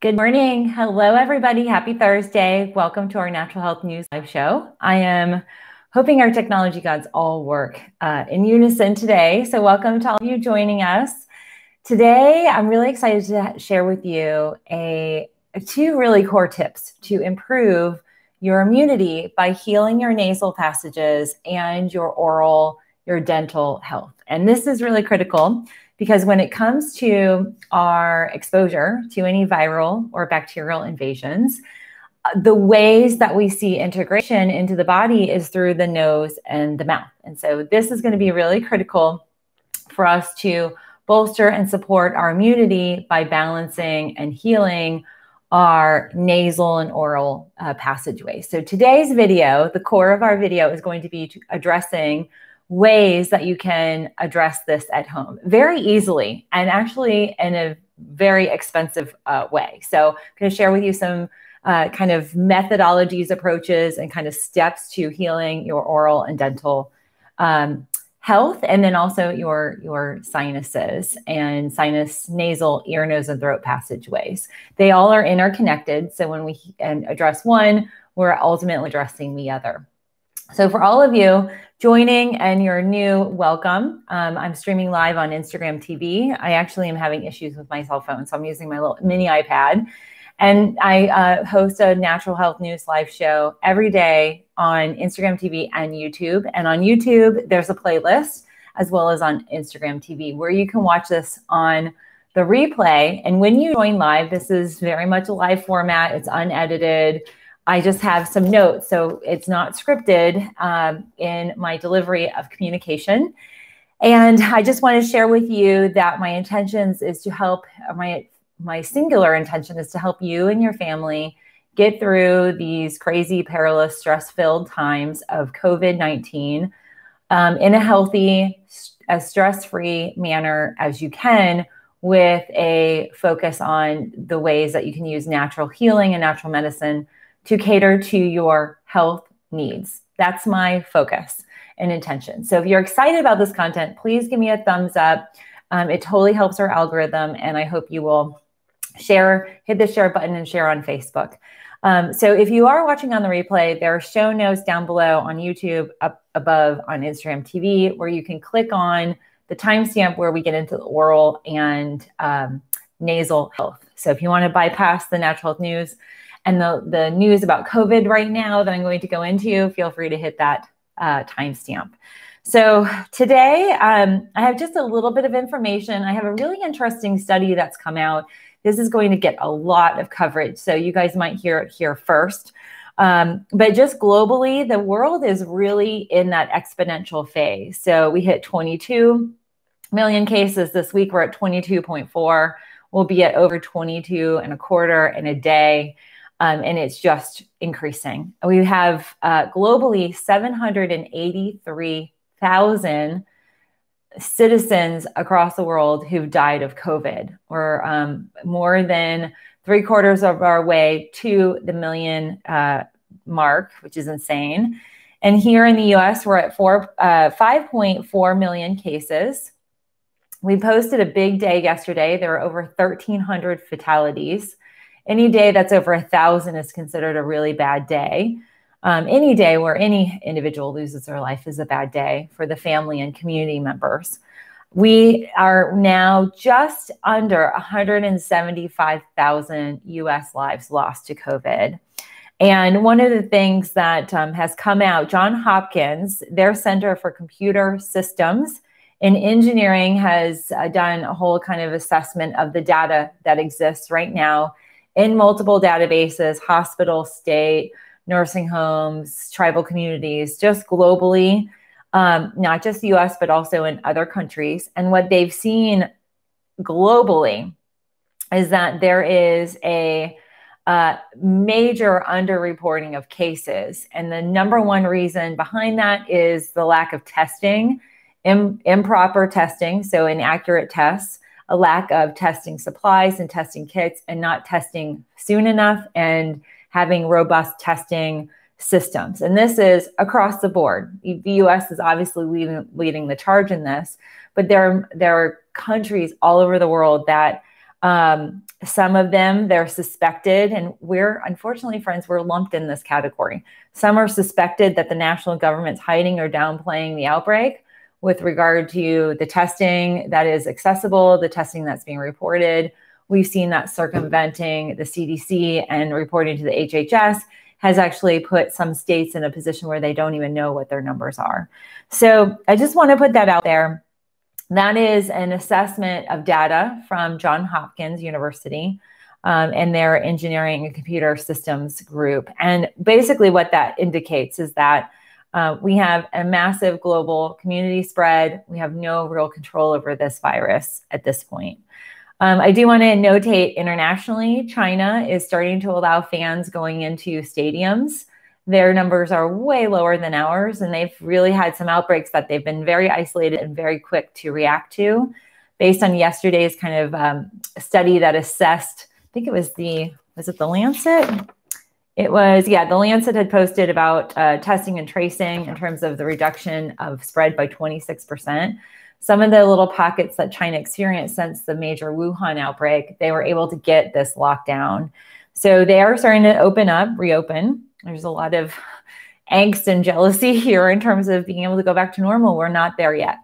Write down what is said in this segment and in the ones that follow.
Good morning. Hello, everybody. Happy Thursday. Welcome to our Natural Health News live show. I am hoping our technology gods all work uh, in unison today. So, welcome to all of you joining us. Today, I'm really excited to share with you a, two really core tips to improve your immunity by healing your nasal passages and your oral, your dental health. And this is really critical because when it comes to our exposure to any viral or bacterial invasions, uh, the ways that we see integration into the body is through the nose and the mouth. And so this is going to be really critical for us to bolster and support our immunity by balancing and healing our nasal and oral uh, passageways. So today's video, the core of our video is going to be addressing ways that you can address this at home very easily and actually in a very expensive uh, way. So I'm going to share with you some uh, kind of methodologies, approaches, and kind of steps to healing your oral and dental um, health and then also your your sinuses and sinus nasal ear nose and throat passageways they all are interconnected so when we and address one we're ultimately addressing the other so for all of you joining and you're new welcome um, i'm streaming live on instagram tv i actually am having issues with my cell phone so i'm using my little mini ipad and I uh, host a natural health news live show every day on Instagram TV and YouTube. And on YouTube, there's a playlist as well as on Instagram TV where you can watch this on the replay. And when you join live, this is very much a live format, it's unedited. I just have some notes, so it's not scripted um, in my delivery of communication. And I just want to share with you that my intentions is to help my my singular intention is to help you and your family get through these crazy, perilous, stress filled times of COVID 19 um, in a healthy, as stress free manner as you can, with a focus on the ways that you can use natural healing and natural medicine to cater to your health needs. That's my focus and intention. So if you're excited about this content, please give me a thumbs up. Um, it totally helps our algorithm, and I hope you will share, hit the share button and share on Facebook. Um, so if you are watching on the replay, there are show notes down below on YouTube, up above on Instagram TV, where you can click on the timestamp where we get into the oral and um, nasal health. So if you want to bypass the natural health news and the, the news about COVID right now that I'm going to go into, feel free to hit that uh, timestamp. So today um, I have just a little bit of information. I have a really interesting study that's come out this is going to get a lot of coverage. So you guys might hear it here first. Um, but just globally, the world is really in that exponential phase. So we hit 22 million cases this week. We're at 22.4. We'll be at over 22 and a quarter in a day. Um, and it's just increasing. We have uh, globally 783,000 citizens across the world who've died of COVID. We're um, more than three quarters of our way to the million uh, mark, which is insane. And here in the US, we're at four, uh, 5.4 million cases. We posted a big day yesterday. There were over 1,300 fatalities. Any day that's over a thousand is considered a really bad day. Um, any day where any individual loses their life is a bad day for the family and community members. We are now just under 175,000 US lives lost to COVID. And one of the things that um, has come out, John Hopkins, their Center for Computer Systems and Engineering, has uh, done a whole kind of assessment of the data that exists right now in multiple databases, hospital, state, nursing homes, tribal communities, just globally, um, not just the US, but also in other countries. And what they've seen globally is that there is a uh, major underreporting of cases. And the number one reason behind that is the lack of testing, Im- improper testing, so inaccurate tests, a lack of testing supplies and testing kits, and not testing soon enough and having robust testing systems. And this is across the board. The US is obviously leading, leading the charge in this, but there, there are countries all over the world that Um, some of them, they're suspected, and we're unfortunately, friends, we're lumped in this category. Some are suspected that the national government's hiding or downplaying the outbreak with regard to the testing that is accessible, the testing that's being reported. We've seen that circumventing the CDC and reporting to the HHS has actually put some states in a position where they don't even know what their numbers are. So I just want to put that out there. That is an assessment of data from Johns Hopkins University um, and their engineering and computer systems group. And basically, what that indicates is that uh, we have a massive global community spread. We have no real control over this virus at this point. Um, I do want to notate internationally, China is starting to allow fans going into stadiums their numbers are way lower than ours, and they've really had some outbreaks that they've been very isolated and very quick to react to. Based on yesterday's kind of um, study that assessed, I think it was the was it the Lancet? It was yeah, the Lancet had posted about uh, testing and tracing in terms of the reduction of spread by 26 percent some of the little pockets that China experienced since the major Wuhan outbreak, they were able to get this lockdown. So they are starting to open up, reopen. There's a lot of angst and jealousy here in terms of being able to go back to normal. We're not there yet.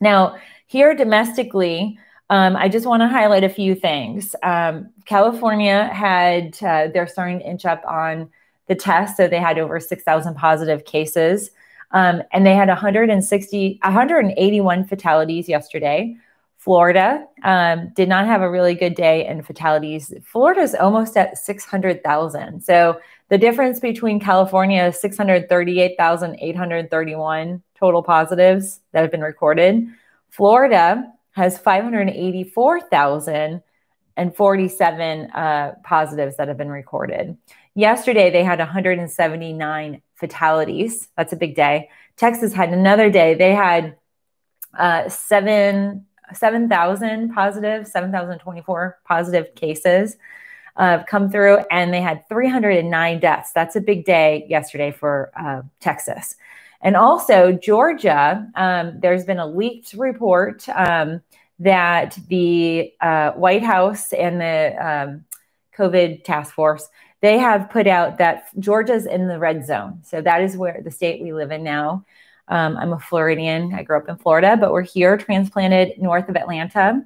Now, here domestically, um, I just want to highlight a few things. Um, California had, uh, they're starting to inch up on the test. So they had over 6,000 positive cases. Um, and they had 160, 181 fatalities yesterday. Florida um, did not have a really good day in fatalities. Florida is almost at 600,000. So the difference between California 638,831 total positives that have been recorded. Florida has 584,047 uh, positives that have been recorded. Yesterday, they had 179 fatalities. That's a big day. Texas had another day. They had uh, seven 7,000 positive, 7,024 positive cases uh, come through, and they had 309 deaths. That's a big day yesterday for uh, Texas. And also, Georgia, um, there's been a leaked report um, that the uh, White House and the um, COVID task force they have put out that Georgia's in the red zone. So that is where the state we live in now. Um, I'm a Floridian. I grew up in Florida, but we're here transplanted north of Atlanta.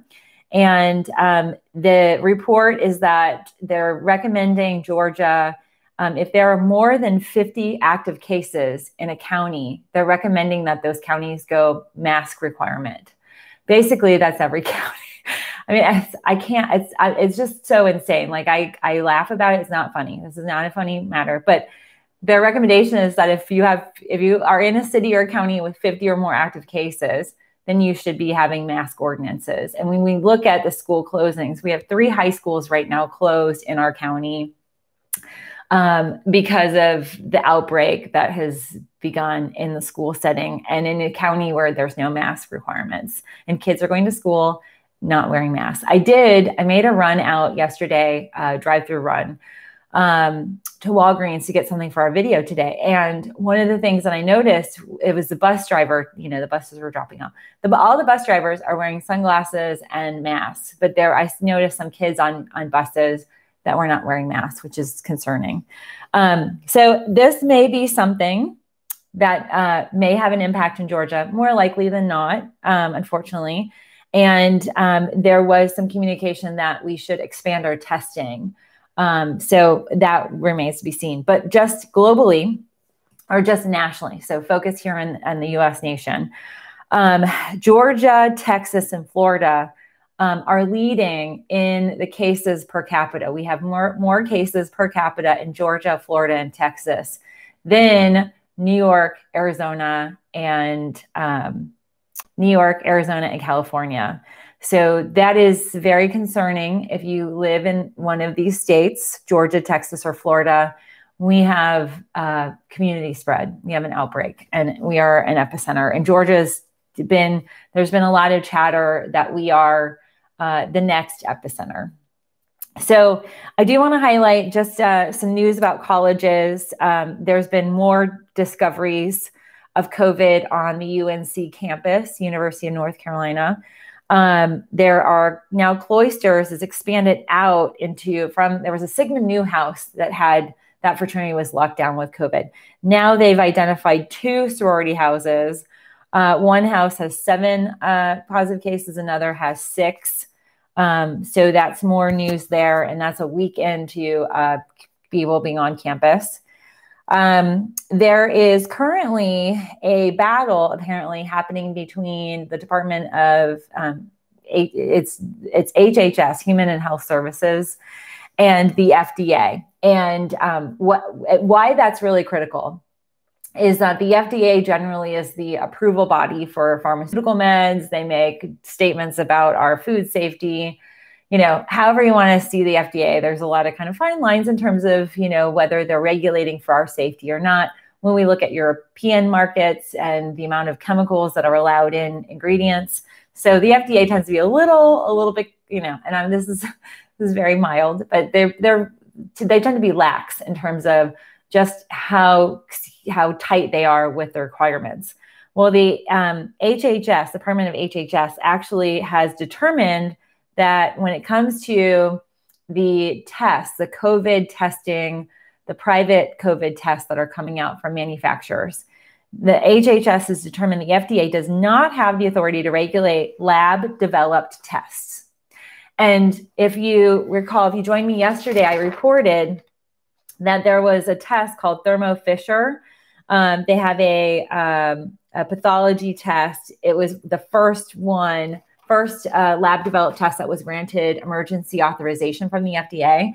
And um, the report is that they're recommending Georgia, um, if there are more than 50 active cases in a county, they're recommending that those counties go mask requirement. Basically, that's every county. I mean, I can't. It's it's just so insane. Like I I laugh about it. It's not funny. This is not a funny matter. But their recommendation is that if you have if you are in a city or county with 50 or more active cases, then you should be having mask ordinances. And when we look at the school closings, we have three high schools right now closed in our county um, because of the outbreak that has begun in the school setting and in a county where there's no mask requirements and kids are going to school not wearing masks. I did, I made a run out yesterday, uh, drive through run um, to Walgreens to get something for our video today. And one of the things that I noticed, it was the bus driver, you know, the buses were dropping off. The, all the bus drivers are wearing sunglasses and masks, but there I noticed some kids on, on buses that were not wearing masks, which is concerning. Um, so this may be something that uh, may have an impact in Georgia, more likely than not, um, unfortunately. And um, there was some communication that we should expand our testing. Um, so that remains to be seen. But just globally, or just nationally, so focus here in, in the US nation, um, Georgia, Texas, and Florida um, are leading in the cases per capita. We have more, more cases per capita in Georgia, Florida, and Texas than New York, Arizona, and um, New York, Arizona, and California. So that is very concerning. If you live in one of these states, Georgia, Texas, or Florida, we have uh, community spread. We have an outbreak, and we are an epicenter. And Georgia's been there's been a lot of chatter that we are uh, the next epicenter. So I do want to highlight just uh, some news about colleges. Um, there's been more discoveries of COVID on the UNC campus, University of North Carolina. Um, there are now Cloisters is expanded out into from there was a Sigma Nu House that had that fraternity was locked down with COVID. Now they've identified two sorority houses. Uh, one house has seven uh, positive cases, another has six. Um, so that's more news there, and that's a week into uh, people being on campus. Um, there is currently a battle apparently happening between the Department of um, it's it's HHS, Human and Health Services, and the FDA. And um, what why that's really critical is that the FDA generally is the approval body for pharmaceutical meds. They make statements about our food safety you know, however you want to see the FDA, there's a lot of kind of fine lines in terms of, you know, whether they're regulating for our safety or not. When we look at European markets and the amount of chemicals that are allowed in ingredients. So the FDA tends to be a little, a little bit, you know, and I'm, this is this is very mild, but they're they're they tend to be lax in terms of just how how tight they are with the requirements. Well, the um, HHS, Department of HHS, actually has determined that when it comes to the tests, the COVID testing, the private COVID tests that are coming out from manufacturers, the HHS has determined the FDA does not have the authority to regulate lab developed tests. And if you recall, if you joined me yesterday, I reported that there was a test called Thermo Fisher. Um, they have a, um, a pathology test. It was the first one first uh, lab developed test that was granted emergency authorization from the FDA.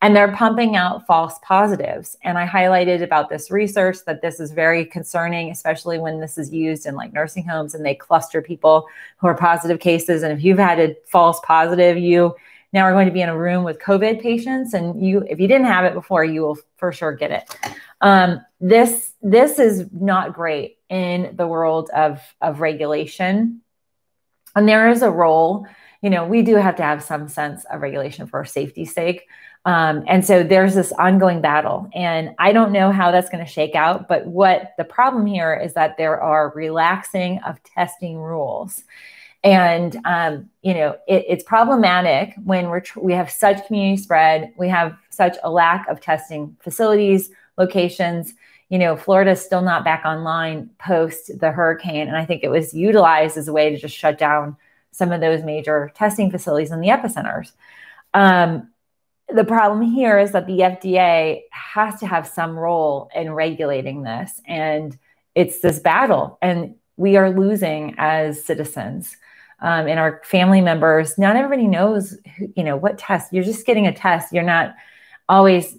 And they're pumping out false positives. And I highlighted about this research that this is very concerning, especially when this is used in like nursing homes and they cluster people who are positive cases. And if you've had a false positive, you now are going to be in a room with COVID patients, and you, if you didn't have it before, you will for sure get it. Um, this this is not great in the world of of regulation and there is a role, you know, we do have to have some sense of regulation for safety's sake. Um, and so there's this ongoing battle. And I don't know how that's going to shake out. But what the problem here is that there are relaxing of testing rules. And um, you know it, it's problematic when we're tr- we have such community spread, we have such a lack of testing facilities, locations, you know, Florida's still not back online post the hurricane. And I think it was utilized as a way to just shut down some of those major testing facilities in the epicenters. Um, the problem here is that the FDA has to have some role in regulating this. And it's this battle, and we are losing as citizens. Um, and our family members, not everybody knows, who, you know, what test. You're just getting a test. You're not always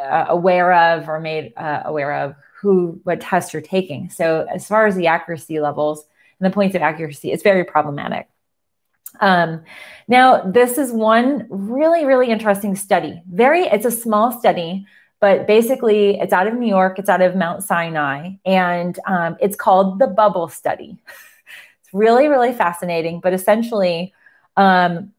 uh, aware of or made uh, aware of who what test you're taking. So as far as the accuracy levels and the points of accuracy, it's very problematic. Um, now, this is one really, really interesting study. Very, it's a small study, but basically, it's out of New York. It's out of Mount Sinai, and um, it's called the Bubble Study. it's really, really fascinating. But essentially, um,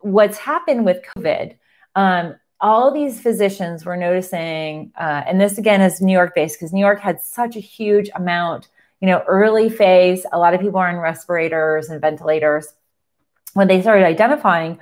what's happened with COVID um, all these physicians were noticing, uh, and this again is New York based because New York had such a huge amount, you know, early phase. A lot of people are in respirators and ventilators. When they started identifying,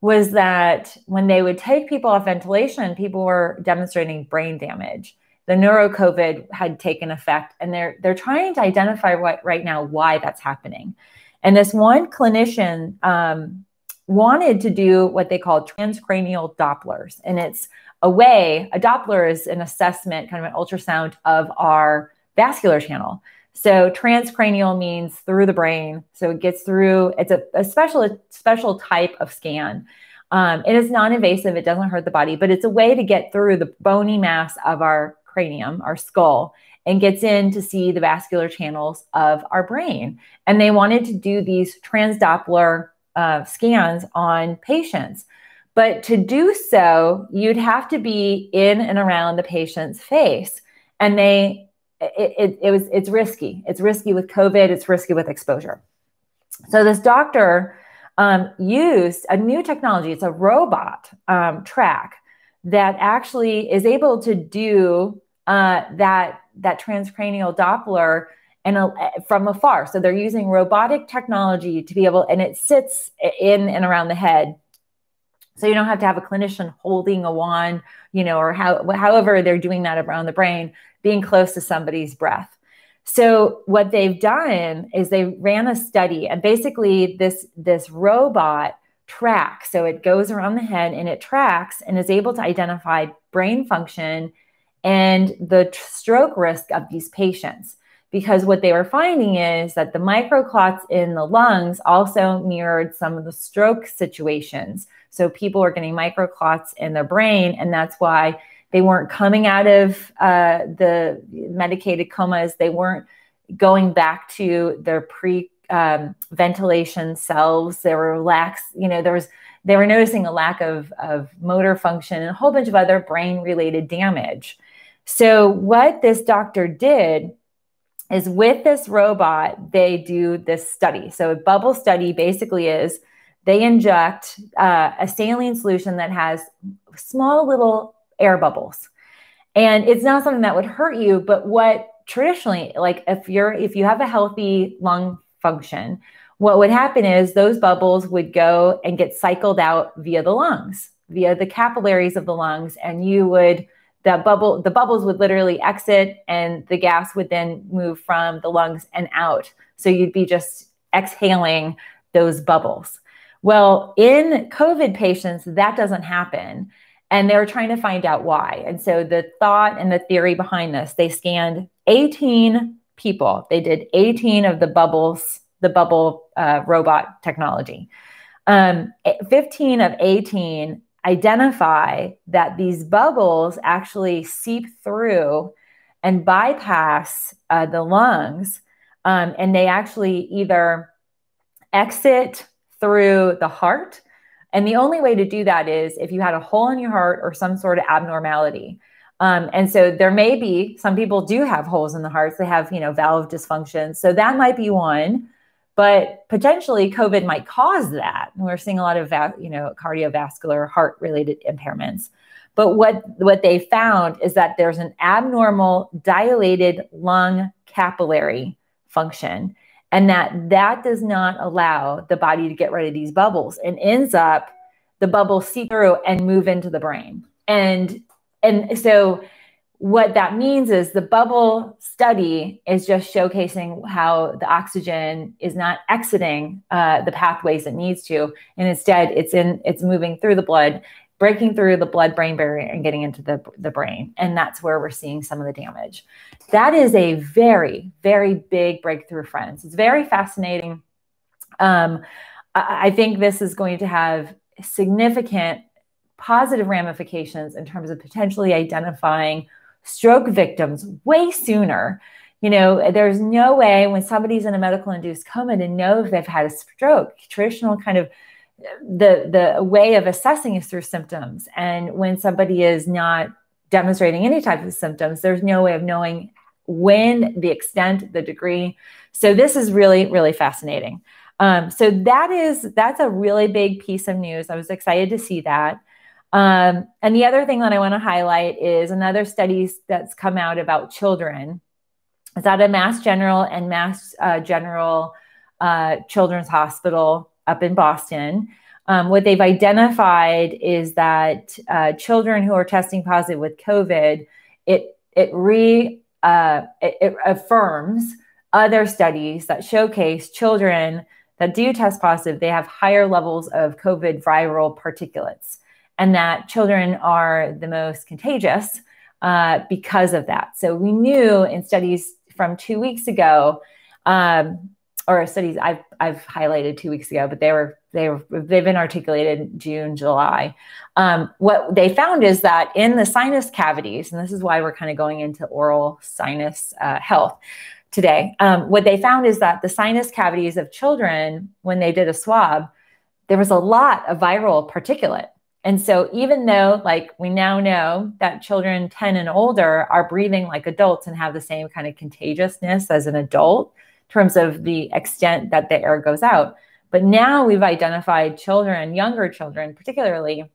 was that when they would take people off ventilation, people were demonstrating brain damage. The neuro COVID had taken effect, and they're they're trying to identify what right now why that's happening. And this one clinician um, wanted to do what they call transcranial Dopplers. And it's a way, a Doppler is an assessment, kind of an ultrasound of our vascular channel. So transcranial means through the brain. So it gets through, it's a, a special, special type of scan. Um, it is non-invasive, it doesn't hurt the body, but it's a way to get through the bony mass of our cranium, our skull, and gets in to see the vascular channels of our brain. And they wanted to do these transdoppler uh, scans on patients. But to do so, you'd have to be in and around the patient's face. And they, it, it, it was, it's risky. It's risky with COVID, it's risky with exposure. So this doctor um, used a new technology. It's a robot um, track that actually is able to do uh, that that transcranial Doppler and from afar. So they're using robotic technology to be able, and it sits in and around the head. So you don't have to have a clinician holding a wand, you know, or how, however they're doing that around the brain, being close to somebody's breath. So what they've done is they ran a study, and basically this this robot tracks. So it goes around the head and it tracks and is able to identify brain function and the stroke risk of these patients because what they were finding is that the microclots in the lungs also mirrored some of the stroke situations. So people were getting microclots in their brain, and that's why they weren't coming out of uh, the medicated comas. They weren't going back to their pre um, ventilation selves. They were lax, you know, there was they were noticing a lack of, of motor function and a whole bunch of other brain related damage. So, what this doctor did is with this robot, they do this study. So, a bubble study basically is they inject uh, a saline solution that has small little air bubbles. And it's not something that would hurt you, but what traditionally, like if you're if you have a healthy lung function, what would happen is those bubbles would go and get cycled out via the lungs, via the capillaries of the lungs, and you would that bubble the bubbles would literally exit and the gas would then move from the lungs and out. So you'd be just exhaling those bubbles. Well in covid patients that doesn't happen. And they were trying to find out why. And so the thought and the theory behind this they scanned 18 people. They did 18 of the bubbles the bubble uh, robot technology. Um, 15 of 18 identify that these bubbles actually seep through and bypass uh, the lungs, um, and they actually either exit through the heart. And the only way to do that is if you had a hole in your heart or some sort of abnormality. Um, and so there may be some people do have holes in the hearts. They have, you know, valve dysfunction. So that might be one but potentially COVID might cause that. And we're seeing a lot of, you know, cardiovascular heart related impairments. But what, what they found is that there's an abnormal dilated lung capillary function and that that does not allow the body to get rid of these bubbles and ends up the bubbles seep through and move into the brain. And and so what that means is the bubble study is just showcasing how the oxygen is not exiting uh, the pathways it needs to, and instead it's in it's moving through the blood, breaking through the blood-brain barrier and getting into the the brain, and that's where we're seeing some of the damage. That is a very very big breakthrough, friends. It's very fascinating. Um, I, I think this is going to have significant positive ramifications in terms of potentially identifying stroke victims way sooner. You know, there's no way when somebody's in a medical induced coma to know if they've had a stroke. Traditional kind of the the way of assessing is through symptoms. And when somebody is not demonstrating any type of symptoms, there's no way of knowing when, the extent, the degree. So this is really, really fascinating. Um, so that is that's a really big piece of news. I was excited to see that. Um, and the other thing that I want to highlight is another study that's come out about children. It's out of Mass General and Mass uh, General uh, Children's Hospital up in Boston. Um, what they've identified is that uh, children who are testing positive with COVID, it it re uh, it, it affirms other studies that showcase children that do test positive, they have higher levels of COVID viral particulates and that children are the most contagious uh, because of that. So we knew in studies from two weeks ago, um, or studies I've I've highlighted two weeks ago, but they were they were they've been articulated June, July. Um, what they found is that in the sinus cavities, and this is why we're kind of going into oral sinus uh, health today. Um, what they found is that the sinus cavities of children, when they did a swab, there was a lot of viral particulate and so, even though, like, we now know that children 10 and older are breathing like adults and have the same kind of contagiousness as an adult in terms of the extent that the air goes out, but now we've identified children, younger children particularly,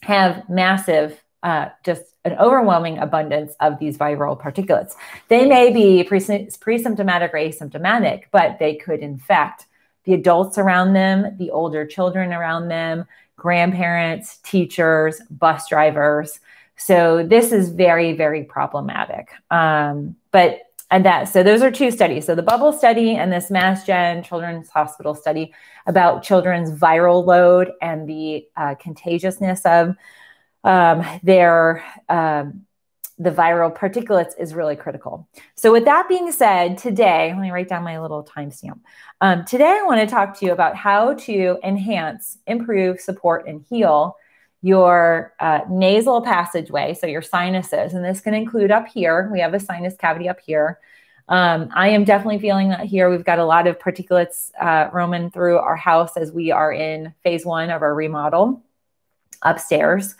have massive uh, just an overwhelming abundance of these viral particulates. They may be pre- pre-symptomatic or asymptomatic, but they could infect the adults around them, the older children around them, grandparents, teachers, bus drivers. So this is very, very problematic. Um, but and that so those are two studies. So the bubble study and this Mass Gen Children's Hospital study about children's viral load and the uh, contagiousness of um, their um, the viral particulates is really critical. So, with that being said, today, let me write down my little timestamp. Um, today, I want to talk to you about how to enhance, improve, support, and heal your uh, nasal passageway, so your sinuses. And this can include up here, we have a sinus cavity up here. Um, I am definitely feeling that here. We've got a lot of particulates uh, roaming through our house as we are in phase one of our remodel upstairs.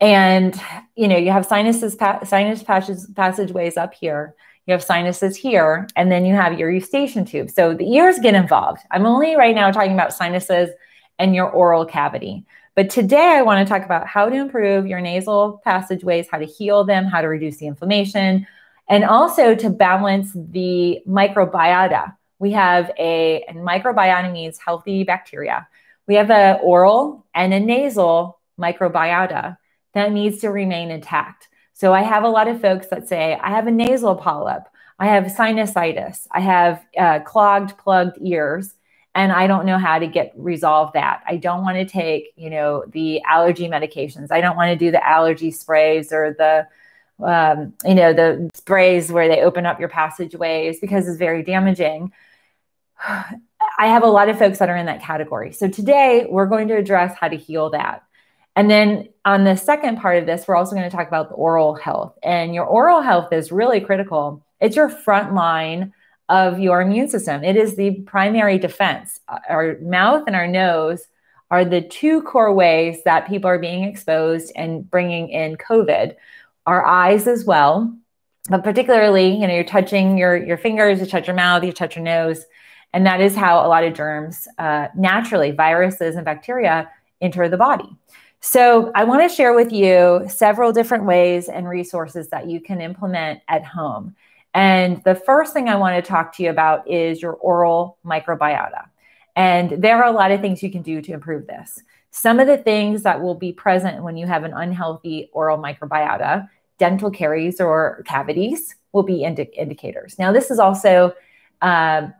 And you know, you have sinuses, pa- sinus passageways up here. You have sinuses here, and then you have your eustachian tube. So the ears get involved. I'm only right now talking about sinuses and your oral cavity. But today I want to talk about how to improve your nasal passageways, how to heal them, how to reduce the inflammation, and also to balance the microbiota. We have a, and microbiota means healthy bacteria. We have a oral and a nasal microbiota that needs to remain intact. So I have a lot of folks that say, I have a nasal polyp, I have sinusitis, I have uh, clogged, plugged ears, and I don't know how to get resolve that. I don't want to take, you know, the allergy medications. I don't want to do the allergy sprays or the um, you know, the sprays where they open up your passageways because it's very damaging. I have a lot of folks that are in that category. So today we're going to address how to heal that. And then on the second part of this, we're also going to talk about the oral health. And your oral health is really critical. It's your front line of your immune system, it is the primary defense. Our mouth and our nose are the two core ways that people are being exposed and bringing in COVID. Our eyes as well, but particularly, you know, you're touching your your fingers, you touch your mouth, you touch your nose, and that is how a lot of germs, uh, naturally, viruses and bacteria enter the body. So, I want to share with you several different ways and resources that you can implement at home. And the first thing I want to talk to you about is your oral microbiota. And there are a lot of things you can do to improve this. Some of the things that will be present when you have an unhealthy oral microbiota, dental caries or cavities, will be indi- indicators. Now, this is also um,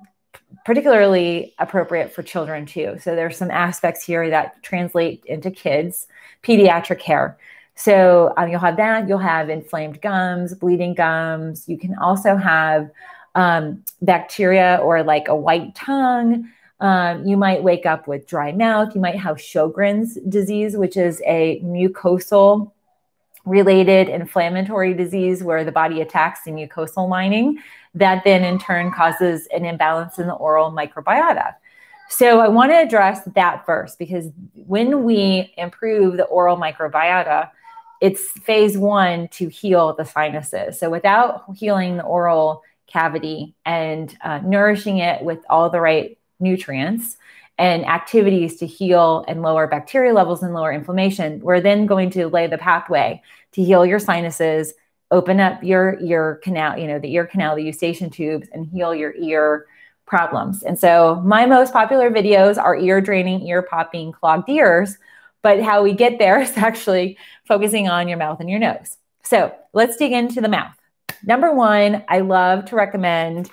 particularly appropriate for children too. So there's some aspects here that translate into kids, pediatric hair. So um, you'll have that. You'll have inflamed gums, bleeding gums. You can also have um, bacteria or like a white tongue. Um, you might wake up with dry mouth. You might have Sjogren's disease, which is a mucosal related inflammatory disease where the body attacks the mucosal lining that then in turn causes an imbalance in the oral microbiota. So I want to address that first because when we improve the oral microbiota, it's phase one to heal the sinuses. So without healing the oral cavity and uh, nourishing it with all the right nutrients and activities to heal and lower bacteria levels and lower inflammation, we're then going to lay the pathway to heal your sinuses, open up your ear canal, you know, the ear canal, the eustachian tubes, and heal your ear problems. And so my most popular videos are ear draining, ear popping, clogged ears. But how we get there is actually focusing on your mouth and your nose. So let's dig into the mouth. Number one, I love to recommend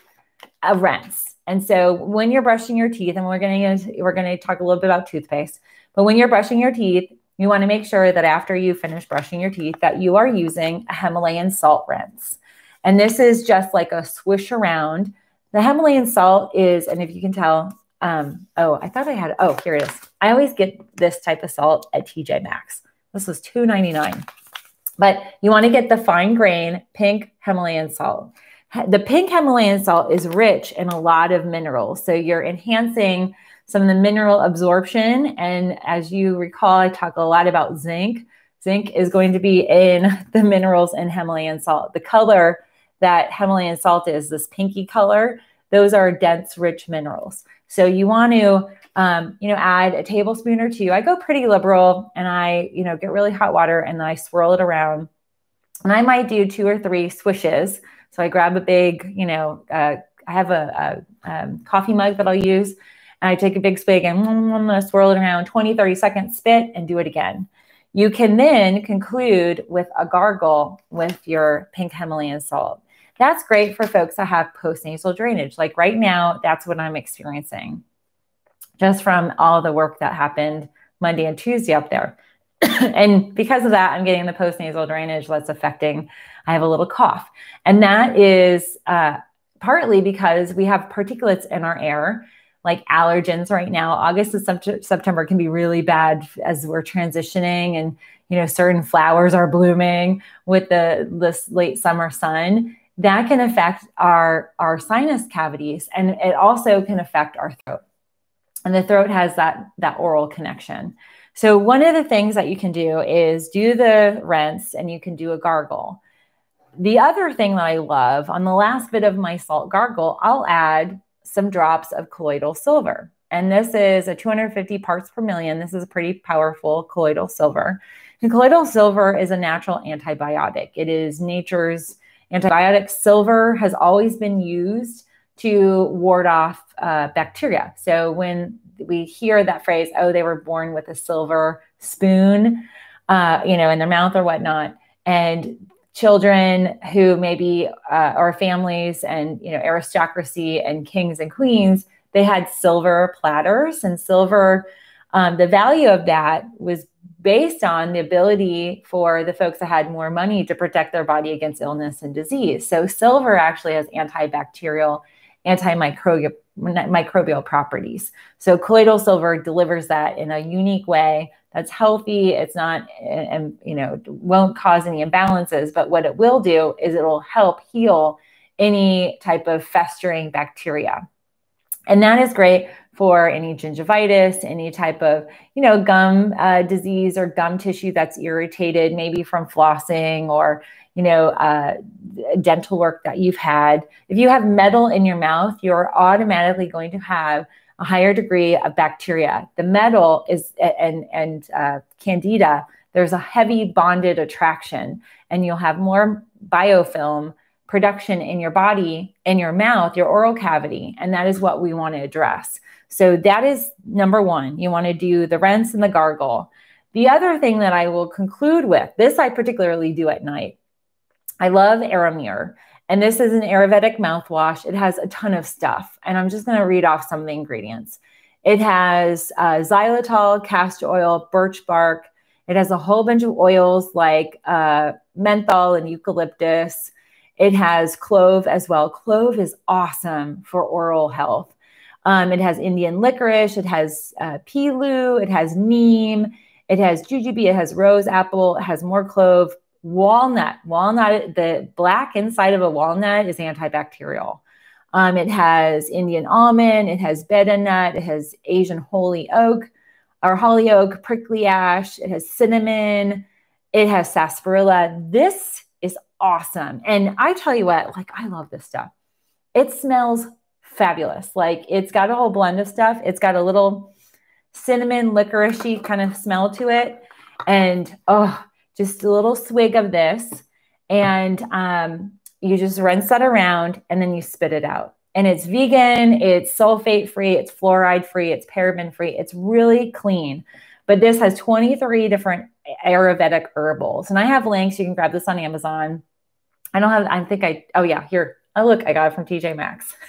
a rinse. And so when you're brushing your teeth, and we're going to we're going to talk a little bit about toothpaste, but when you're brushing your teeth, you want to make sure that after you finish brushing your teeth that you are using a Himalayan salt rinse. And this is just like a swish around. The Himalayan salt is, and if you can tell, um, oh, I thought I had, oh, here it is. I always get this type of salt at TJ Maxx. This was $2.99. But you want to get the fine grain pink Himalayan salt. The pink Himalayan salt is rich in a lot of minerals. So you're enhancing some of the mineral absorption. And as you recall, I talk a lot about zinc. Zinc is going to be in the minerals in Himalayan salt. The color that Himalayan salt is, this pinky color, those are dense, rich minerals. So you want to, um, you know, add a tablespoon or two. I go pretty liberal and I, you know, get really hot water and then I swirl it around. And I might do two or three swishes. So I grab a big, you know, uh, I have a, a um, coffee mug that I'll use. And I take a big swig and I'm going to swirl it around 20, 30 seconds, spit, and do it again. You can then conclude with a gargle with your pink Himalayan salt. That's great for folks that have postnasal drainage. Like right now, that's what I'm experiencing just from all the work that happened Monday and Tuesday up there. and because of that, I'm getting the postnasal drainage that's affecting. I have a little cough. And that is uh, partly because we have particulates in our air, like allergens right now. August and September can be really bad as we're transitioning and you know certain flowers are blooming with the this late summer sun that can affect our our sinus cavities and it also can affect our throat. And the throat has that that oral connection. So one of the things that you can do is do the rinse and you can do a gargle. The other thing that i love on the last bit of my salt gargle i'll add some drops of colloidal silver. And this is a 250 parts per million. This is a pretty powerful colloidal silver. And colloidal silver is a natural antibiotic. It is nature's Antibiotic silver has always been used to ward off uh, bacteria. So when we hear that phrase, oh, they were born with a silver spoon, uh, you know, in their mouth or whatnot, and children who maybe uh, families and you know aristocracy and kings and queens, they had silver platters and silver. Um, the value of that was based on the ability for the folks that had more money to protect their body against illness and disease. So silver actually has antibacterial, antimicrobial microbial properties. So colloidal silver delivers that in a unique way that's healthy. It's not, and you know, won't cause any imbalances. But what it will do is it'll help heal any type of festering bacteria, and that is great for any gingivitis, any type of, you know, gum uh, disease or gum tissue that's irritated, maybe from flossing or, you know, uh, dental work that you've had. If you have metal in your mouth, you're automatically going to have a higher degree of bacteria. The metal is and and uh, candida. There's a heavy bonded attraction, and you'll have more biofilm production in your body, in your mouth, your oral cavity, and that is what we want to address. So that is number one. You want to do the rinse and the gargle. The other thing that I will conclude with this, I particularly do at night. I love Auromere. And this is an Ayurvedic mouthwash. It has a ton of stuff. And I'm just going to read off some of the ingredients. It has uh, xylitol, castor oil, birch bark. It has a whole bunch of oils like uh, menthol and eucalyptus. It has clove as well. Clove is awesome for oral health. Um, it has Indian licorice, it has uh, pilu, it has neem, it has jujube, it has rose apple, it has more clove, walnut. Walnut, the black inside of a walnut is antibacterial. Um, it has Indian almond, it has betel nut, it has Asian holy oak or holly oak, prickly ash, it has cinnamon, it has sarsaparilla. This is awesome. And I tell you what, like, I love this stuff. It smells fabulous. Like it's got a whole blend of stuff. It's got a little cinnamon licoricey kind of smell to it. And oh, just a little swig of this. And um, you just rinse that around and then you spit it out. And it's vegan, it's sulfate free, it's fluoride free, it's paraben free. It's really clean. But this has 23 different Ayurvedic herbals. And I have links. You can grab this on Amazon. I don't have, I think I, oh yeah, here. Oh, look, I got it from TJ Maxx.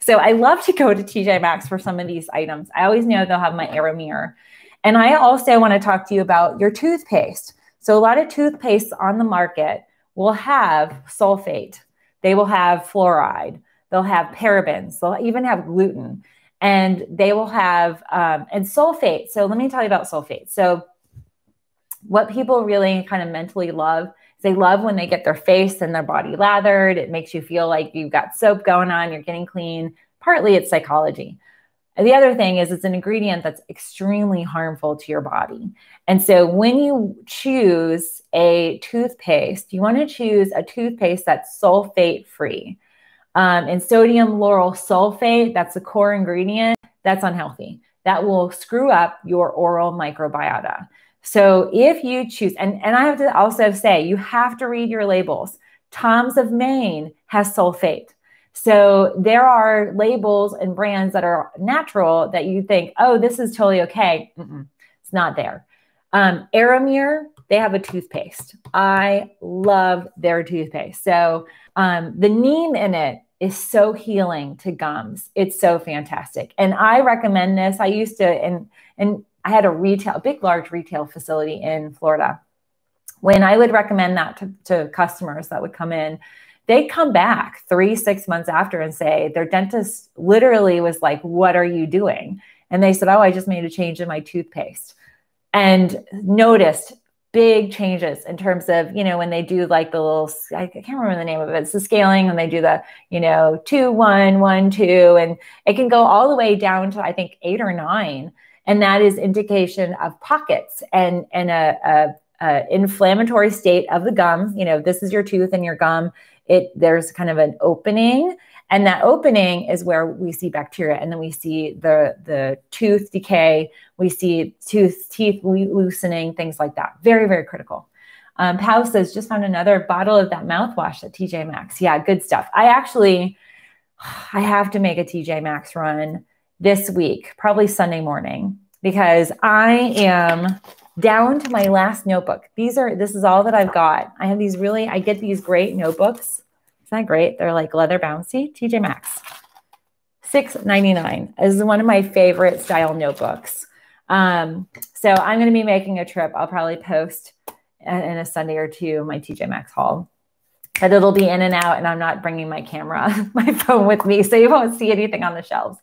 So I love to go to TJ Maxx for some of these items. I always know they'll have my Auromere. And I also want to talk to you about your toothpaste. So a lot of toothpastes on the market will have sulfate. They will have fluoride. They'll have parabens. They'll even have gluten. And they will have, um, and sulfate. So let me tell you about sulfate. So what people really kind of mentally love they love when they get their face and their body lathered. It makes you feel like you've got soap going on, you're getting clean. Partly it's psychology. The other thing is it's an ingredient that's extremely harmful to your body. And so when you choose a toothpaste, you want to choose a toothpaste that's sulfate free. Um, and sodium lauryl sulfate, that's the core ingredient. that's unhealthy. That will screw up your oral microbiota. So if you choose, and, and I have to also say, you have to read your labels. Tom's of Maine has sulfate. So there are labels and brands that are natural that you think, oh, this is totally okay. Mm-mm, it's not there. Um, Auromere, they have a toothpaste. I love their toothpaste. So um, the neem in it is so healing to gums. It's so fantastic. And I recommend this. I used to, and and I had a retail, big, large retail facility in Florida. When I would recommend that to, to customers that would come in, they'd come back three, six months after and say their dentist literally was like, What are you doing? And they said, Oh, I just made a change in my toothpaste and noticed big changes in terms of you know when they do like the little i can't remember the name of it it's the scaling when they do the you know two one one two and it can go all the way down to i think eight or nine and that is indication of pockets and and a, a, a inflammatory state of the gum. You know this is your tooth and your gum. It there's kind of an opening and that opening is where we see bacteria and then we see the the tooth decay. We see tooth teeth loosening things like that. Very very critical. Um, Pau says just found another bottle of that mouthwash at TJ Maxx. Yeah, good stuff. I actually, I have to make a TJ Maxx run this week, probably Sunday morning, because I am down to my last notebook. These are, this is all that I've got. I have these really, I get these great notebooks isn't that great? They're like leather bouncy, TJ Maxx. $6.99 is one of my favorite style notebooks. Um, so I'm going to be making a trip. I'll probably post in a Sunday or two my TJ Maxx haul. But it'll be in and out, and I'm not bringing my camera, my phone with me, so you won't see anything on the shelves.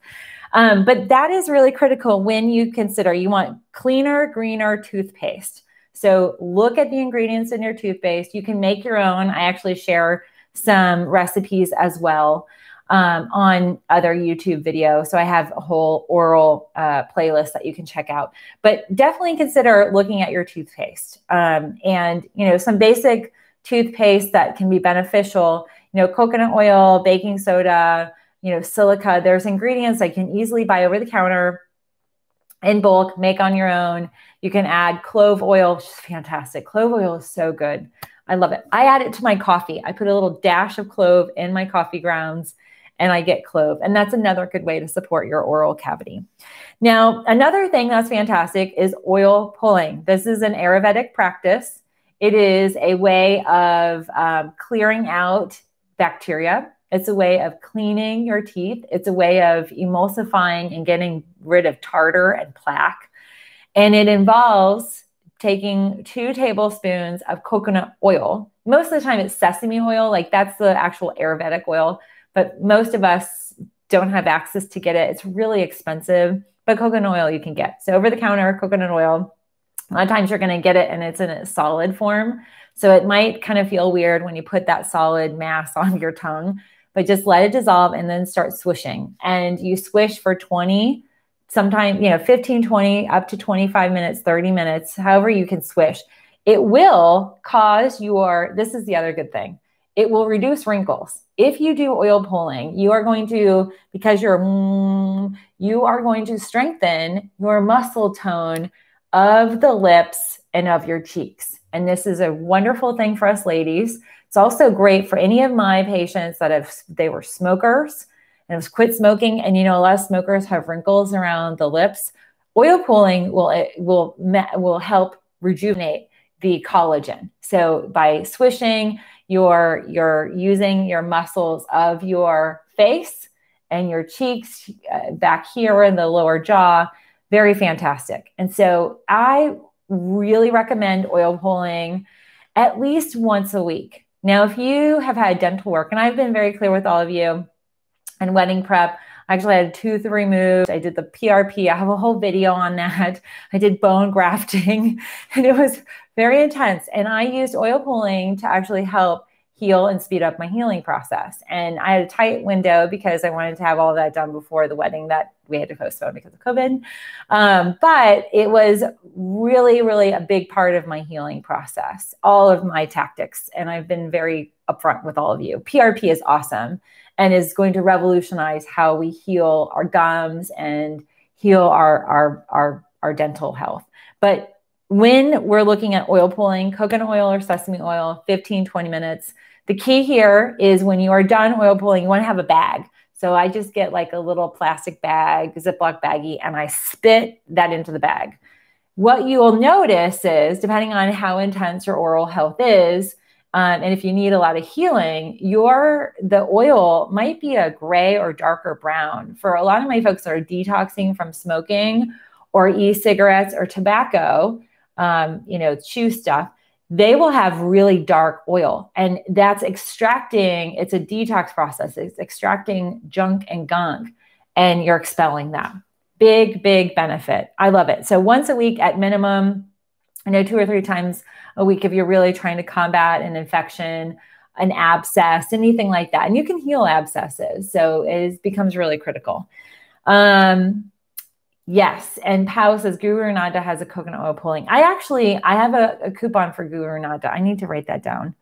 Um, but that is really critical when you consider you want cleaner, greener toothpaste. So look at the ingredients in your toothpaste. You can make your own. I actually share some recipes as well um, on other YouTube videos. So I have a whole oral uh, playlist that you can check out. But definitely consider looking at your toothpaste um, and you know some basic toothpaste that can be beneficial. You know, coconut oil, baking soda, you know, silica. There's ingredients you can easily buy over the counter in bulk, make on your own. You can add clove oil, which is fantastic. Clove oil is so good. I love it. I add it to my coffee. I put a little dash of clove in my coffee grounds and I get clove. And that's another good way to support your oral cavity. Now, another thing that's fantastic is oil pulling. This is an Ayurvedic practice. It is a way of um, clearing out bacteria. It's a way of cleaning your teeth. It's a way of emulsifying and getting rid of tartar and plaque. And it involves taking two tablespoons of coconut oil. Most of the time, it's sesame oil, like that's the actual Ayurvedic oil, but most of us don't have access to get it. It's really expensive, but coconut oil you can get. So, over the counter coconut oil, a lot of times you're going to get it and it's in a solid form. So, it might kind of feel weird when you put that solid mass on your tongue, but just let it dissolve and then start swishing. And you swish for 20 sometimes, you know, 15, 20, up to 25 minutes, 30 minutes, however you can swish. It will cause your, this is the other good thing, it will reduce wrinkles. If you do oil pulling, you are going to, because you're, you are going to strengthen your muscle tone of the lips and of your cheeks. And this is a wonderful thing for us ladies. It's also great for any of my patients that if they were smokers and have quit smoking. And you know, a lot of smokers have wrinkles around the lips. Oil pulling will will will help rejuvenate the collagen. So by swishing, you're you're using your muscles of your face and your cheeks uh, back here in the lower jaw. Very fantastic. And so I really recommend oil pulling at least once a week. Now, if you have had dental work, and I've been very clear with all of you, and wedding prep. I actually had a tooth removed. I did the PRP. I have a whole video on that. I did bone grafting and it was very intense. And I used oil pulling to actually help heal and speed up my healing process. And I had a tight window because I wanted to have all that done before the wedding that we had to postpone because of COVID. Um, but it was really, really a big part of my healing process, all of my tactics. And I've been very upfront with all of you. PRP is awesome and is going to revolutionize how we heal our gums and heal our our our our dental health. But when we're looking at oil pulling, coconut oil or sesame oil, 15, 20 minutes. The key here is when you are done oil pulling, you want to have a bag. So I just get like a little plastic bag, Ziploc baggie, and I spit that into the bag. What you will notice is, depending on how intense your oral health is, um, and if you need a lot of healing, your the oil might be a gray or darker brown. For a lot of my folks that are detoxing from smoking or e-cigarettes or tobacco, um, you know, chew stuff, they will have really dark oil, and that's extracting. It's a detox process. It's extracting junk and gunk, and you're expelling them. Big, big benefit. I love it. So once a week at minimum, I know two or three times a week if you're really trying to combat an infection, an abscess, anything like that. And you can heal abscesses. So it becomes really critical. Um, yes. And Pao says GuruNanda has a coconut oil pulling. I actually, I have a, a coupon for GuruNanda. I need to write that down.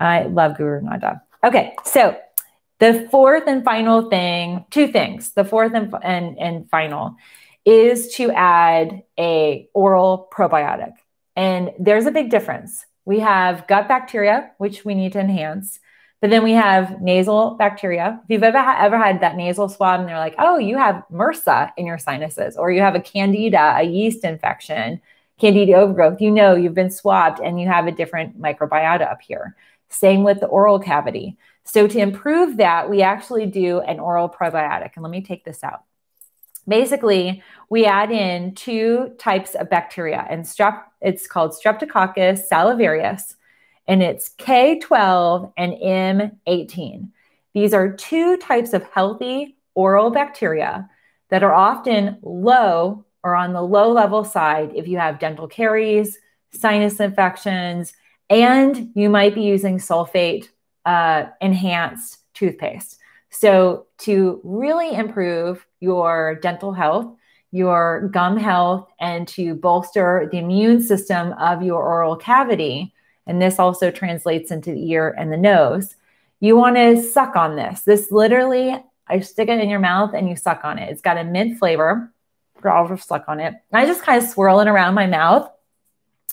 I love GuruNanda. Okay. So the fourth and final thing, two things. The fourth and, and, and final is to add a oral probiotic. And there's a big difference. We have gut bacteria, which we need to enhance, but then we have nasal bacteria. If you've ever, ever had that nasal swab and they're like, oh, you have MRSA in your sinuses, or you have a candida, a yeast infection, candida overgrowth, you know you've been swabbed and you have a different microbiota up here. Same with the oral cavity. So to improve that, we actually do an oral probiotic. And let me take this out. Basically, we add in two types of bacteria, and strep, it's called Streptococcus salivarius, and it's K12 and M18. These are two types of healthy oral bacteria that are often low or on the low level side if you have dental caries, sinus infections, and you might be using sulfate uh, enhanced toothpaste. So, to really improve your dental health, your gum health, and to bolster the immune system of your oral cavity, and this also translates into the ear and the nose, you want to suck on this. This literally, I stick it in your mouth and you suck on it. It's got a mint flavor. I'll just suck on it. I just kind of swirl it around my mouth.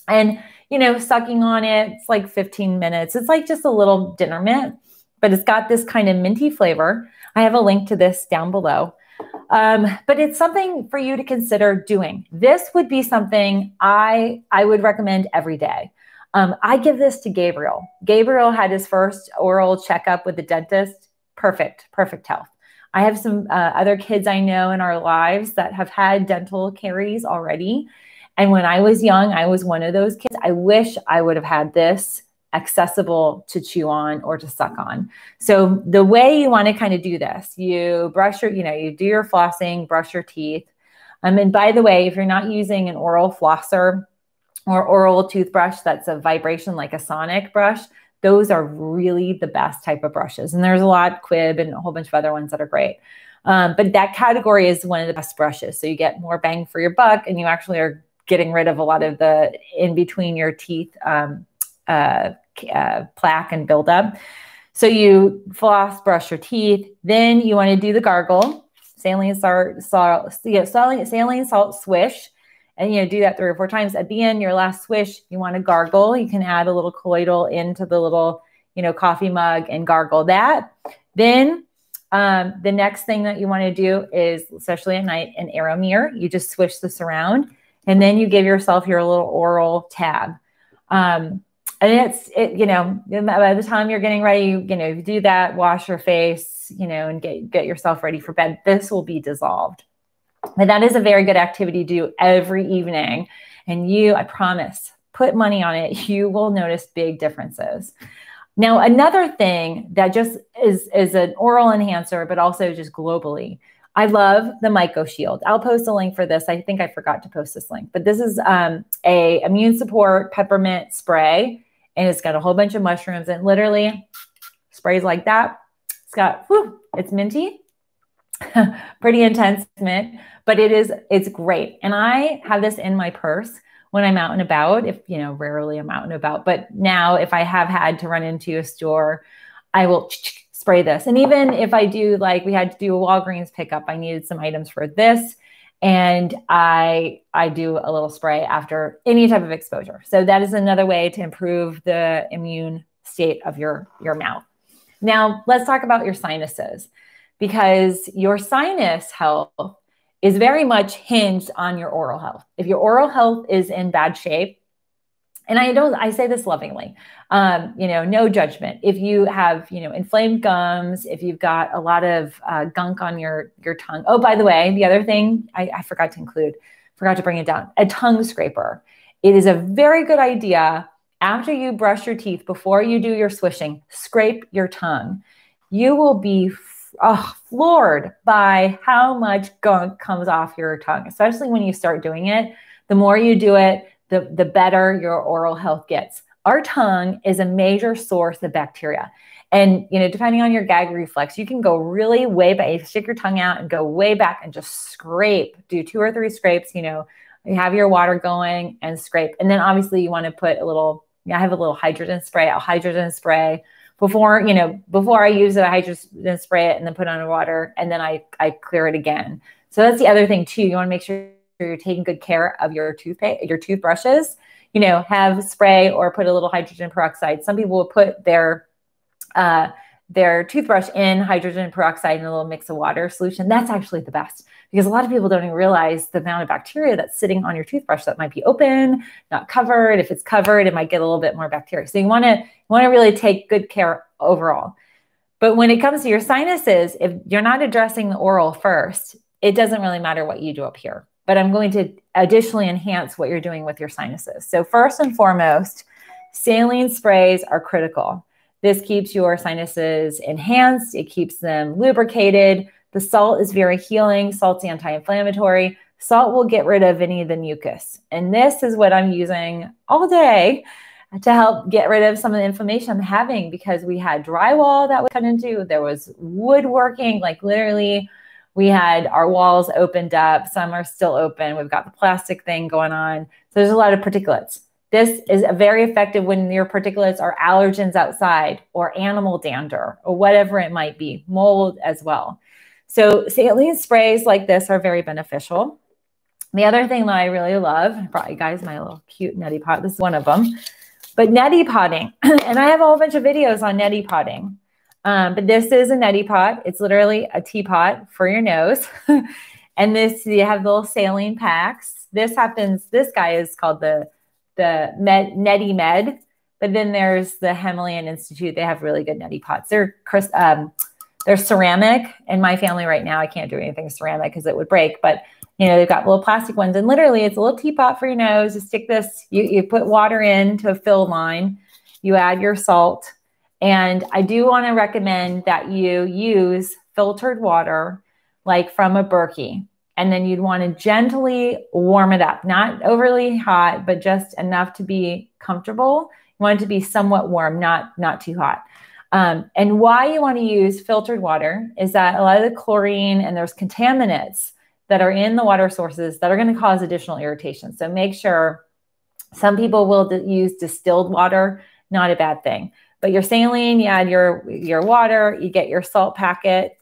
And you know, sucking on it. It's like 15 minutes. It's like just a little dinner mint, but it's got this kind of minty flavor. I have a link to this down below. Um, but it's something for you to consider doing. This would be something I I would recommend every day. Um, I give this to Gabriel. Gabriel had his first oral checkup with the dentist. Perfect, perfect health. I have some uh, other kids I know in our lives that have had dental caries already. And when I was young, I was one of those kids. I wish I would have had this accessible to chew on or to suck on. So the way you want to kind of do this, you brush your, you know, you do your flossing, brush your teeth. Um, and by the way, if you're not using an oral flosser or oral toothbrush that's a vibration like a sonic brush, those are really the best type of brushes. And there's a lot, Quip and a whole bunch of other ones that are great. Um, but that category is one of the best brushes. So you get more bang for your buck and you actually are getting rid of a lot of the in between your teeth um, uh, uh, plaque and buildup. So you floss, brush your teeth. Then you want to do the gargle, saline salt, salt, saline salt swish. And you know, do that three or four times. At the end, your last swish, you want to gargle. You can add a little colloidal into the little, you know, coffee mug and gargle that. Then um, the next thing that you want to do is, especially at night, an Auromere. You just swish this around and then you give yourself your little oral tab. Um, and it's it, you know, by the time you're getting ready, you, you know, you do that, wash your face, you know, and get get yourself ready for bed. This will be dissolved. But that is a very good activity to do every evening. And you, I promise, put money on it. You will notice big differences. Now, another thing that just is is an oral enhancer, but also just globally I love the MycoShield. I'll post a link for this. I think I forgot to post this link, but this is um, a immune support peppermint spray, and it's got a whole bunch of mushrooms and literally sprays like that. It's got, whew, it's minty, pretty intense mint, but it is, it's great. And I have this in my purse when I'm out and about. If you know, rarely I'm out and about, but now if I have had to run into a store, I will spray this. And even if I do, like we had to do a Walgreens pickup, I needed some items for this. and I I do a little spray after any type of exposure. So that is another way to improve the immune state of your your mouth. Now, let's talk about your sinuses because your sinus health is very much hinged on your oral health. If your oral health is in bad shape, and I don't I say this lovingly. Um, you know, no judgment. If you have, you know, inflamed gums, if you've got a lot of uh, gunk on your your tongue. Oh, by the way, the other thing I, I forgot to include, forgot to bring it down, a tongue scraper. It is a very good idea after you brush your teeth, before you do your swishing, scrape your tongue. You will be oh, floored by how much gunk comes off your tongue, especially when you start doing it. The more you do it, the, the better your oral health gets. Our tongue is a major source of bacteria. And, you know, depending on your gag reflex, you can go really way back, stick your tongue out and go way back and just scrape, do two or three scrapes, you know, you have your water going and scrape. And then obviously you want to put a little, I have a little hydrogen spray, I'll hydrogen spray before, you know, before I use it, I just then spray it and then put on water and then I, I clear it again. So that's the other thing too. You want to make sure you're taking good care of your toothpaste, your toothbrushes. You know, have spray or put a little hydrogen peroxide. Some people will put their uh, their toothbrush in hydrogen peroxide in a little mix of water solution. That's actually the best because a lot of people don't even realize the amount of bacteria that's sitting on your toothbrush that might be open, not covered. If it's covered, it might get a little bit more bacteria. So you want to want to really take good care overall. But when it comes to your sinuses, if you're not addressing the oral first, it doesn't really matter what you do up here but I'm going to additionally enhance what you're doing with your sinuses. So, first and foremost, saline sprays are critical. This keeps your sinuses enhanced, it keeps them lubricated. The salt is very healing, salt's anti inflammatory. Salt will get rid of any of the mucus. And this is what I'm using all day to help get rid of some of the inflammation I'm having because we had drywall that was cut into, there was woodworking, like literally we had our walls opened up. Some are still open. We've got the plastic thing going on. So there's a lot of particulates. This is very effective when your particulates are allergens outside or animal dander or whatever it might be, mold as well. So saline sprays like this are very beneficial. The other thing that I really love, I brought you guys my little cute neti pot. This is one of them. But neti potting, and I have a whole bunch of videos on neti potting. Um, but this is a neti pot. It's literally a teapot for your nose. and this, you have little saline packs. This happens, this guy is called the, the Med, Neti Med. But then there's the Himalayan Institute. They have really good neti pots. They're, um, they're ceramic. In my family right now, I can't do anything ceramic because it would break. But you know, they've got little plastic ones, and literally, it's a little teapot for your nose. You stick this. You you put water in to a fill line. You add your salt and I do want to recommend that you use filtered water, like from a Berkey. And then you'd want to gently warm it up, not overly hot, but just enough to be comfortable. You want it to be somewhat warm, not, not too hot. Um, and why you want to use filtered water is that a lot of the chlorine and there's contaminants that are in the water sources that are going to cause additional irritation. So make sure some people will use distilled water, not a bad thing. But your saline, you add your your water, you get your salt packet,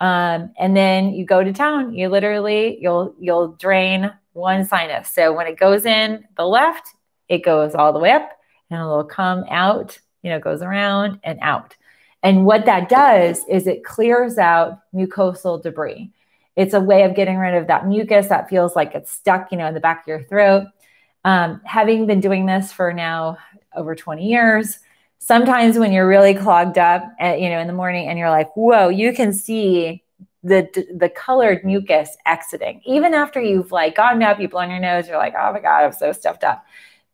um, and then you go to town. You literally you'll you'll drain one sinus. So when it goes in the left, it goes all the way up, and it'll come out. You know, goes around and out. And what that does is it clears out mucosal debris. It's a way of getting rid of that mucus that feels like it's stuck, you know, in the back of your throat. Um, having been doing this for now over 20 years, sometimes when you're really clogged up at, you know in the morning and you're like whoa you can see the the colored mucus exiting. Even after you've like gotten up you've blown your nose you're like oh my god i'm so stuffed up.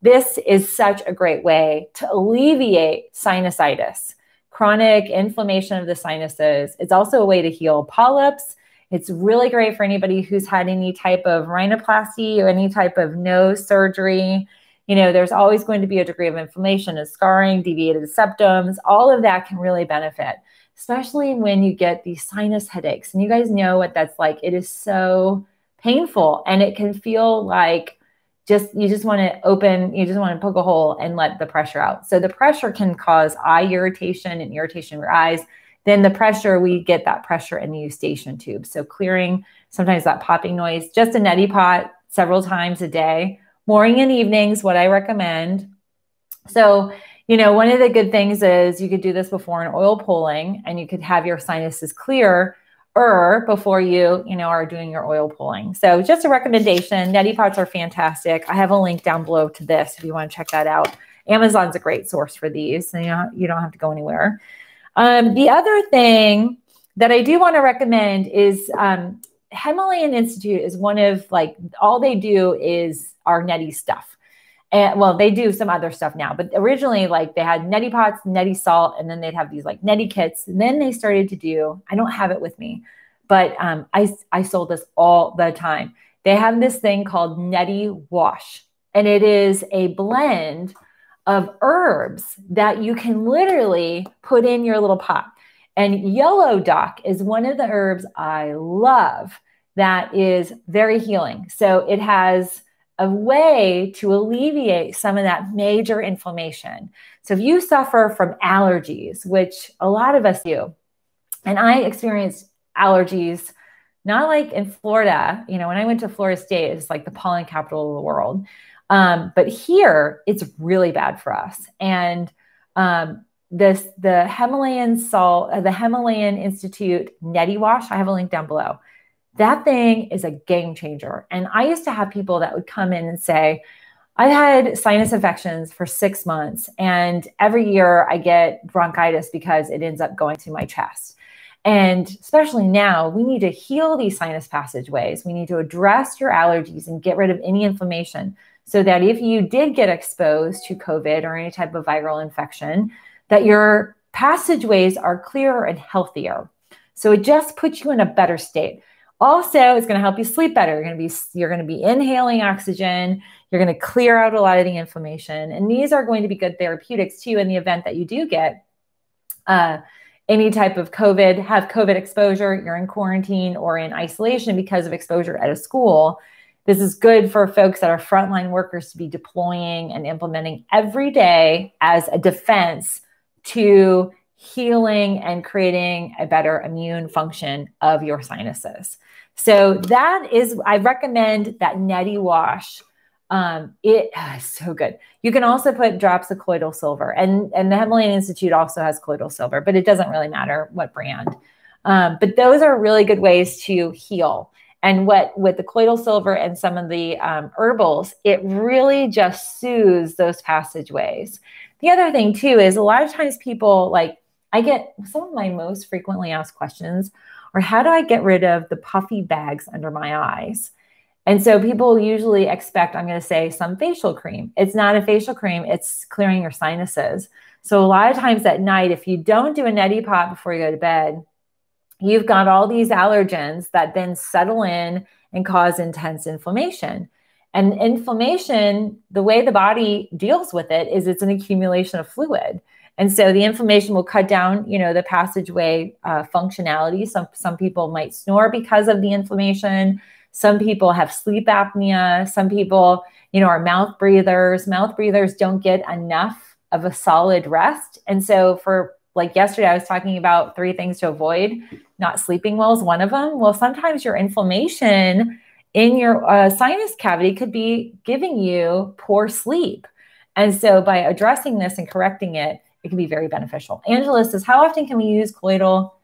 This is such a great way to alleviate sinusitis. Chronic inflammation of the sinuses it's also a way to heal polyps. It's really great for anybody who's had any type of rhinoplasty or any type of nose surgery you know, there's always going to be a degree of inflammation and scarring, deviated septums, all of that can really benefit, especially when you get these sinus headaches. And you guys know what that's like. It is so painful and it can feel like just you just want to open, you just want to poke a hole and let the pressure out. So the pressure can cause eye irritation and irritation in your eyes. Then the pressure, we get that pressure in the eustachian tube. So clearing sometimes that popping noise. Just a neti pot several times a day, morning and evenings, what I recommend. So, you know, one of the good things is you could do this before an oil pulling and you could have your sinuses clear or before you, you know, are doing your oil pulling. So just a recommendation. Neti pots are fantastic. I have a link down below to this if you want to check that out. Amazon's a great source for these. So you, you don't have to go anywhere. Um, the other thing that I do want to recommend is um, Himalayan Institute is one of like all they do is our neti stuff. And well, they do some other stuff now, but originally, like they had neti pots, neti salt, and then they'd have these like neti kits. And then they started to do, I don't have it with me, but um, I, I sold this all the time. They have this thing called neti wash, and it is a blend of herbs that you can literally put in your little pot. And yellow dock is one of the herbs I love that is very healing. So it has a way to alleviate some of that major inflammation. So if you suffer from allergies, which a lot of us do, and I experienced allergies not like in Florida, you know, when I went to Florida State, it's like the pollen capital of the world. Um, but here, it's really bad for us. And um, this the Himalayan salt, uh, the Himalayan Institute Neti Wash. I have a link down below. That thing is a game changer. And I used to have people that would come in and say, I had sinus infections for six months, and every year I get bronchitis because it ends up going to my chest. And especially now, we need to heal these sinus passageways. We need to address your allergies and get rid of any inflammation so that if you did get exposed to COVID or any type of viral infection, that your passageways are clearer and healthier. So it just puts you in a better state. Also, it's going to help you sleep better. You're going to be you're going to be inhaling oxygen. You're going to clear out a lot of the inflammation, and these are going to be good therapeutics too in the event that you do get uh, any type of COVID, have COVID exposure. You're in quarantine or in isolation because of exposure at a school this is good for folks that are frontline workers to be deploying and implementing every day as a defense to healing and creating a better immune function of your sinuses. So that is, I recommend that neti wash. Um, it ah, so good. You can also put drops of colloidal silver, and and the Himalayan Institute also has colloidal silver, but it doesn't really matter what brand. Um, but those are really good ways to heal. And what with the colloidal silver and some of the um, herbals, it really just soothes those passageways. The other thing too is a lot of times people like I get some of my most frequently asked questions are how do I get rid of the puffy bags under my eyes? And so people usually expect I'm going to say some facial cream. It's not a facial cream, it's clearing your sinuses. So a lot of times at night, if you don't do a neti pot before you go to bed, you've got all these allergens that then settle in and cause intense inflammation. And inflammation, the way the body deals with it is it's an accumulation of fluid. And so the inflammation will cut down, you know, the passageway uh, functionality. Some some people might snore because of the inflammation. Some people have sleep apnea. Some people, you know, are mouth breathers. Mouth breathers don't get enough of a solid rest. And so for like yesterday, I was talking about three things to avoid. Not sleeping well is one of them. Well, sometimes your inflammation in your uh, sinus cavity could be giving you poor sleep. And so by addressing this and correcting it, it can be very beneficial. Angela says, How often can we use colloidal?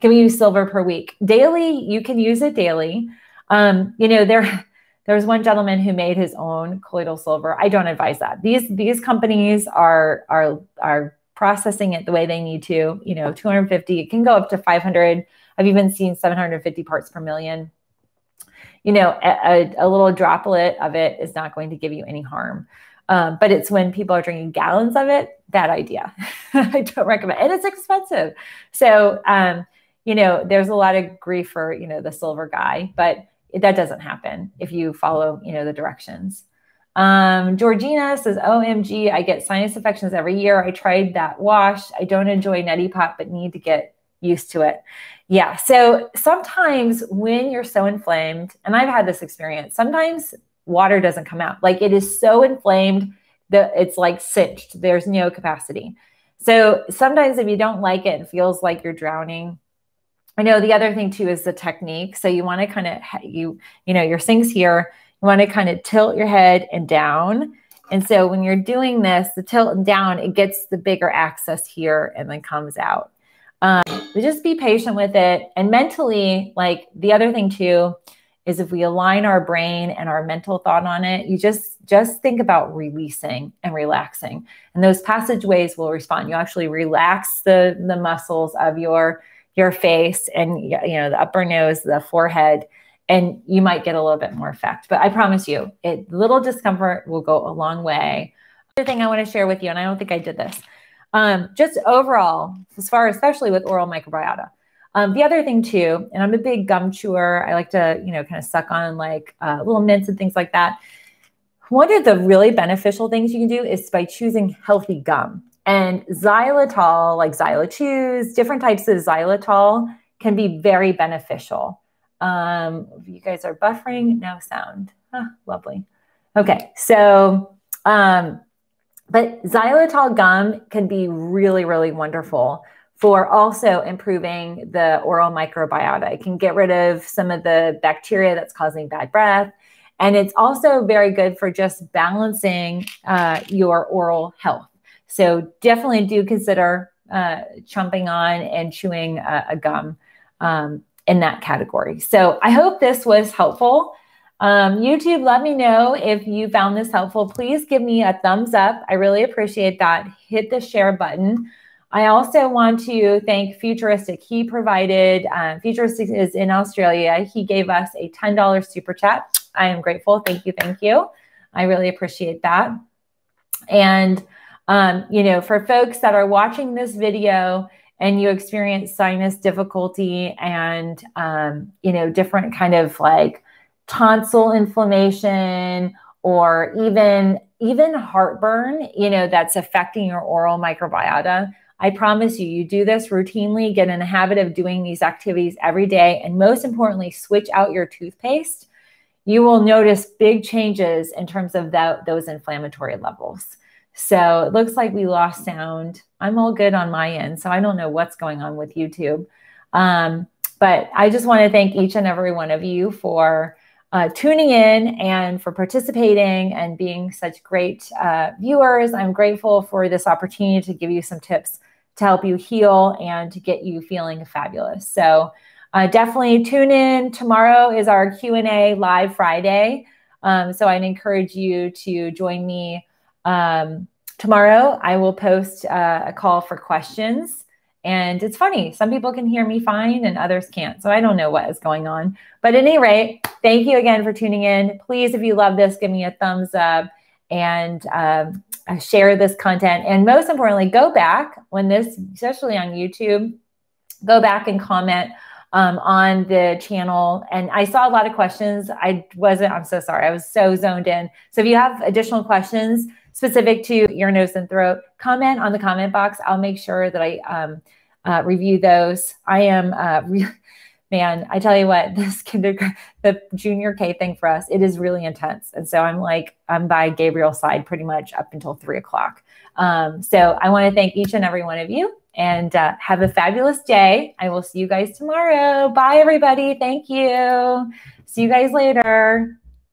Can we use silver per week? Daily, you can use it daily. Um, you know, there there's one gentleman who made his own colloidal silver. I don't advise that. These these companies are are are processing it the way they need to, you know, 250, it can go up to 500. I've even seen 750 parts per million. You know, a, a little droplet of it is not going to give you any harm. Um, but it's when people are drinking gallons of it, that idea. I don't recommend, and it's expensive. So, um, you know, there's a lot of grief for, you know, the silver guy, but that doesn't happen if you follow, you know, the directions. Um, Georgina says, OMG, I get sinus infections every year. I tried that wash. I don't enjoy neti pot, but need to get used to it. Yeah. So sometimes when you're so inflamed, and I've had this experience, sometimes water doesn't come out. Like it is so inflamed that it's like cinched. There's no capacity. So sometimes if you don't like it, it feels like you're drowning. I know the other thing too is the technique. So you want to kind of you you know your sinks here. You want to kind of tilt your head and down. And so when you're doing this, the tilt and down, it gets the bigger access here and then comes out. Um, just be patient with it. And mentally, like the other thing too, is if we align our brain and our mental thought on it, you just just think about releasing and relaxing. And those passageways will respond. You actually relax the the muscles of your your face and you know the upper nose, the forehead, and you might get a little bit more effect. But I promise you, it little discomfort will go a long way. Other thing I want to share with you, and I don't think I did this, um, just overall, as far especially with oral microbiota. Um, the other thing too, and I'm a big gum chewer. I like to, you know, kind of suck on like uh, little mints and things like that. One of the really beneficial things you can do is by choosing healthy gum. And xylitol, like XyliChews, different types of xylitol can be very beneficial. Um, you guys are buffering, no sound. lovely. Okay, so, um, but xylitol gum can be really, really wonderful for also improving the oral microbiota. It can get rid of some of the bacteria that's causing bad breath. And it's also very good for just balancing uh, your oral health. So definitely do consider uh, chomping on and chewing a, a gum um, in that category. So I hope this was helpful. Um, YouTube, let me know if you found this helpful. Please give me a thumbs up. I really appreciate that. Hit the share button. I also want to thank Futuristic. He provided, uh, Futuristic is in Australia. He gave us a $10 super chat. I am grateful. Thank you. Thank you. I really appreciate that. And um, you know, for folks that are watching this video and you experience sinus difficulty and, um, you know, different kind of like tonsil inflammation or even even heartburn, you know, that's affecting your oral microbiota. I promise you, you do this routinely, get in the habit of doing these activities every day, and most importantly, switch out your toothpaste. You will notice big changes in terms of that, those inflammatory levels. So it looks like we lost sound. I'm all good on my end. So I don't know what's going on with YouTube. Um, but I just want to thank each and every one of you for uh, tuning in and for participating and being such great uh, viewers. I'm grateful for this opportunity to give you some tips to help you heal and to get you feeling fabulous. So uh, definitely tune in. Tomorrow is our Q&A live Friday. Um, so I'd encourage you to join me um, tomorrow, I will post uh, a call for questions. And it's funny, some people can hear me fine and others can't. So I don't know what is going on. But at any rate, thank you again for tuning in. Please, if you love this, give me a thumbs up and um, uh, share this content. And most importantly, go back when this, especially on YouTube, go back and comment um, on the channel. And I saw a lot of questions. I wasn't, I'm so sorry. I was so zoned in. So if you have additional questions, specific to ear, nose, and throat, comment on the comment box. I'll make sure that I um, uh, review those. I am, uh, re- man, I tell you what, this kindergarten, the junior K thing for us, it is really intense. And so I'm like, I'm by Gabriel's side pretty much up until three o'clock. Um, so I want to thank each and every one of you and uh, have a fabulous day. I will see you guys tomorrow. Bye, everybody. Thank you. See you guys later.